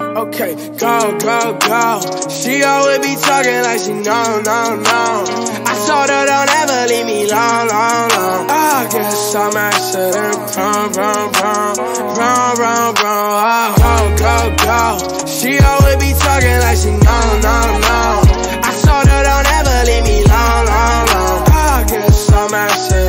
Okay, go, go, go. She always be talking like she know, no, no. I told her don't ever leave me long, long, long. I guess I'm accident prone, prone, prone, prone, prone, prone. Oh, go, go, go. She always be talking like she know, no, no. I told her don't ever leave me long, long, long. I guess I'm accident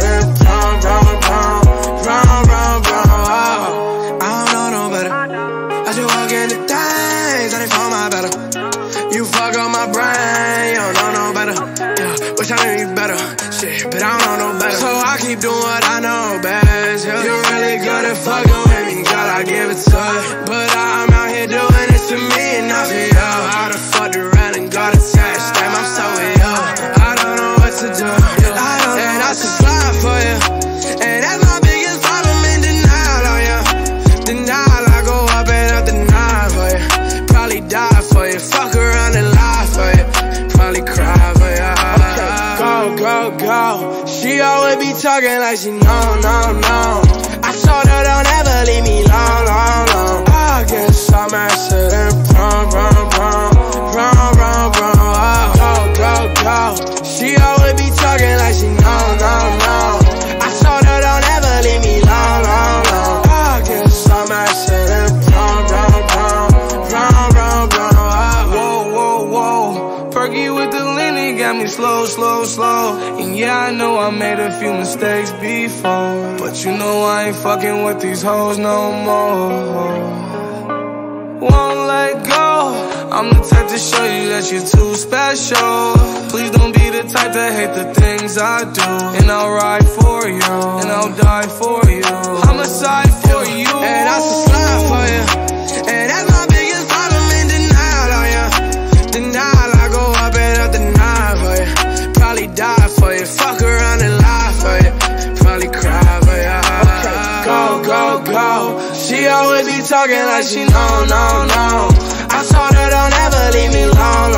I don't know no better. So I keep doing what I know best. She always be talking like she know, no, no. I told her don't ever leave me long, long, long. I guess I'm accident prone, prone, prone, prone, prone, prone. Oh, go, go, go. She always me slow, slow, slow. And yeah, I know I made a few mistakes before. But you know I ain't fucking with these hoes no more. Won't let go. I'm the type to show you that you're too special. Please don't be the type to hate the things I do. And I'll ride for you, and I'll die for you. Homicide for you. And I should slide for you. For you. Fuck around and lie for you. Probably cry for you. Okay, go, go, go. She always be talking like she know, no, no. I told her don't ever leave me long,